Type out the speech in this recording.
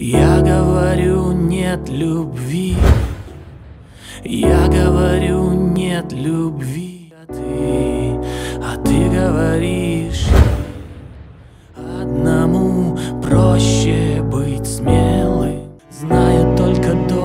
Я говорю, нет любви. Я говорю, нет любви. А ты, а ты говоришь, одному проще быть смелым. Знаю только то,